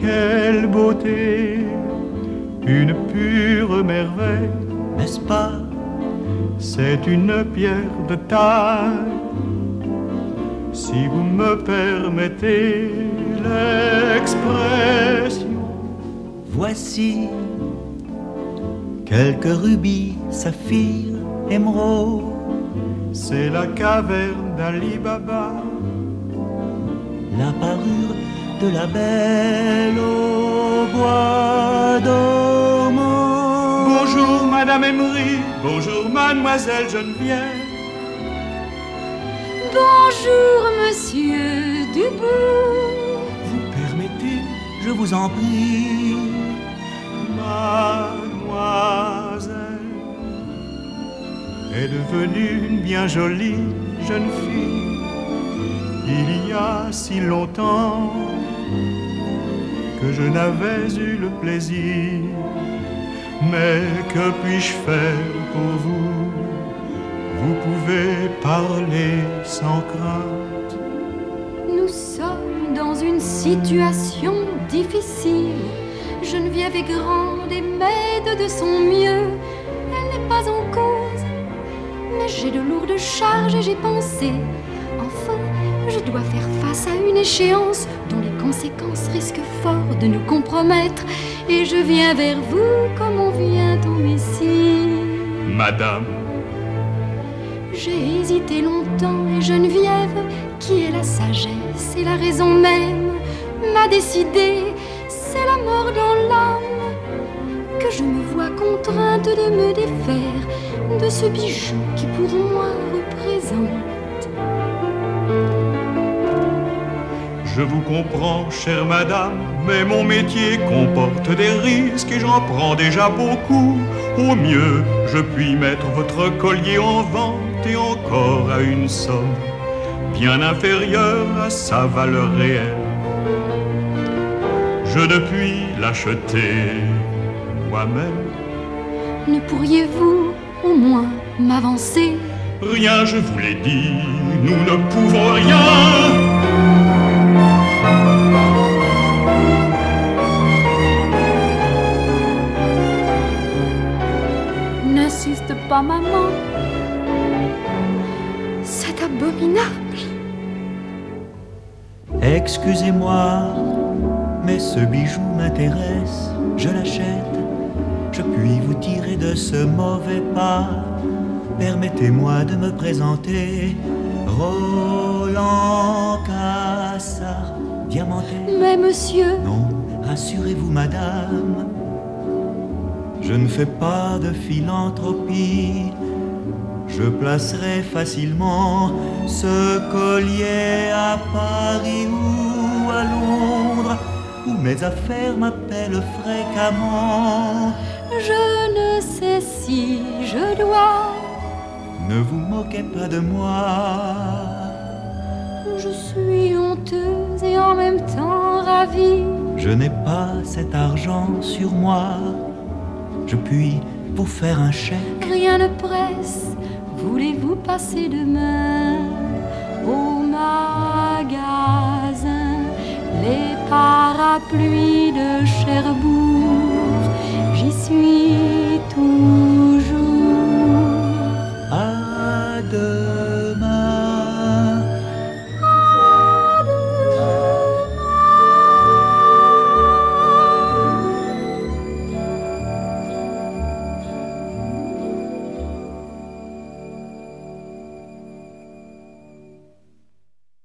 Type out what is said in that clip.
quelle beauté, une pure merveille, n'est-ce pas? C'est une pierre de taille. Si vous me permettez l'expression, Voici quelques rubis, saphirs, émeraudes. c'est la caverne d'Ali Baba. La parure de la belle au bois dormant. Bonjour Madame Emery, bonjour Mademoiselle Geneviève. Bonjour, monsieur Dubourg. Vous permettez, je vous en prie. Mademoiselle est devenue une bien jolie jeune fille il y a si longtemps que je n'avais eu le plaisir. Mais que puis-je faire pour vous? Vous pouvez parler sans crainte. Nous sommes dans une situation difficile. Geneviève est grande et m'aide de son mieux. Elle n'est pas en cause, mais j'ai de lourdes charges et j'ai pensé. Enfin, je dois faire face à une échéance dont les conséquences risquent fort de nous compromettre. Et je viens vers vous comme on vient au Messie. Madame, J'ai hésité longtemps et Geneviève, qui est la sagesse et la raison même, m'a décidé, c'est la mort dans l'âme, que je me vois contrainte de me défaire de ce bijou qui pour moi représente. Je vous comprends, chère madame, mais mon métier comporte des risques et j'en prends déjà beaucoup. Au mieux, je puis mettre votre collier en vente et encore à une somme bien inférieure à sa valeur réelle. Je ne puis l'acheter moi-même. Ne pourriez-vous au moins m'avancer? Rien, je vous l'ai dit, nous ne pouvons rien. N'insiste pas, maman. C'est abominable. Excusez-moi, mais ce bijou m'intéresse, je l'achète. Je puis vous tirer de ce mauvais pas. Permettez-moi de me présenter. Roland Cassard, Mais monsieur, Non, rassurez-vous, madame. Je ne fais pas de philanthropie. Je placerai facilement ce collier à Paris ou à Londres, où mes affaires m'appellent fréquemment. je ne sais si je dois. Ne vous moquez pas de moi. Je suis honteuse et en même temps ravie. Je n'ai pas cet argent sur moi. Je puis vous faire un chèque. Rien ne presse. Voulez-vous passer demain au magasin? Les parapluies